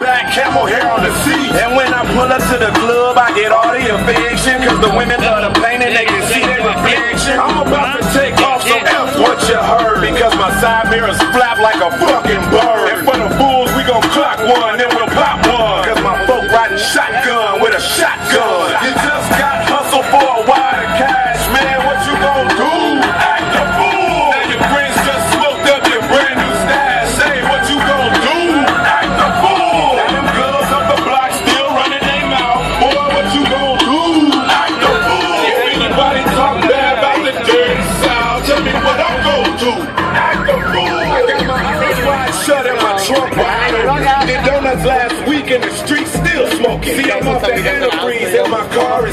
Black camel hair on the seat. And when I pull up to the club, I get all the affection. Cause the women love the pain and they can see their reflection. I'm about to take off, so F what you heard. Because my side mirrors flap like a fucking bird. And for the fools, we gon' clock one, then we'll pop one. Cause my folk riding shotgun with a shotgun. If anybody talk bad about the dirty south, tell me what I'm gon' do. Act a fool. I my eyes wide shut and my trunk open. Did donuts last week in the street still smoking. See, I'm off the antifreeze and my car is